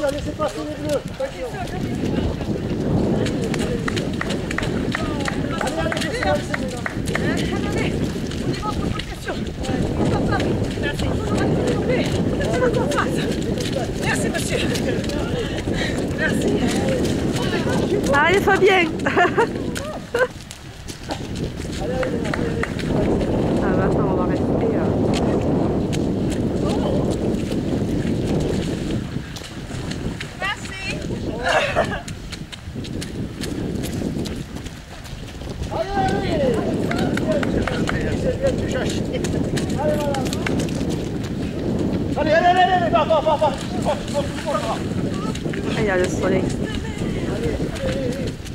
Laissez passer les. Allez, allez, on va pour Merci Merci, monsieur. Merci. Allez, Fabien. Allez, allez, allez, allez, va, va, va, va. Ah, il y a le soleil. Merci.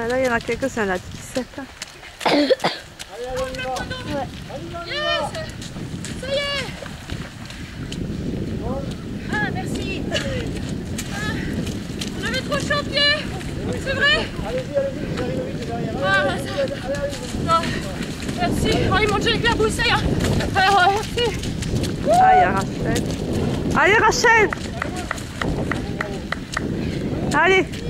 Ah, là il y en a quelques-uns là, 17. Yes. Ça y est. Ah merci. Ah, On avait trop chaud. C'est vrai Allez-y, allez-y, vous arrivez vite, vous arrivez. Ah, ouais, ça- Non. Merci. Oh, ils m'ont déjà éclaboussé. Hein. Alors, euh, merci. Ah, il y a Rachel. Allez Rachel Allez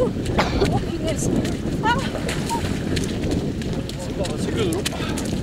Å, fy, elsker du. Ja.